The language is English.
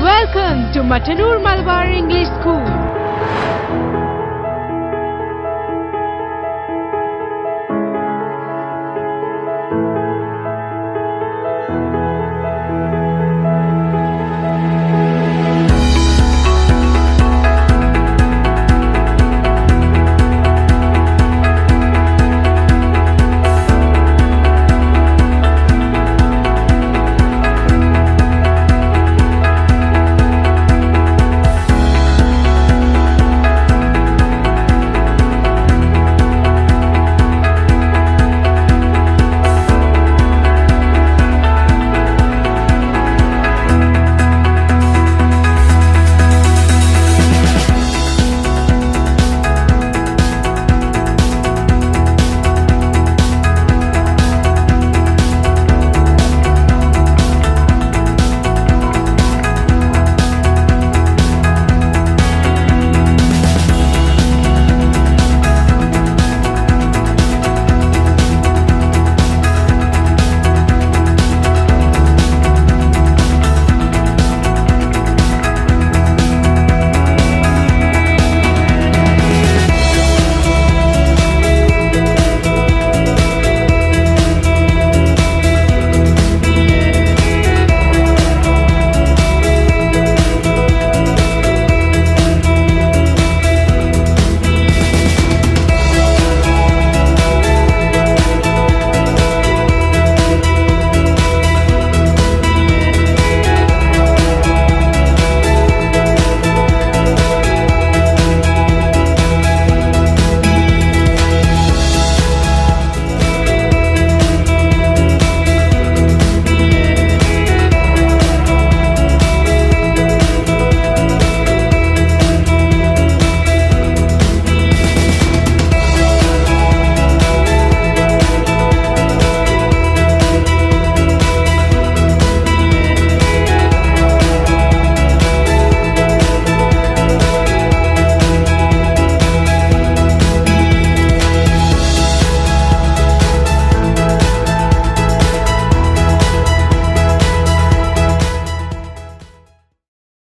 Welcome to Matanur Malabar English School.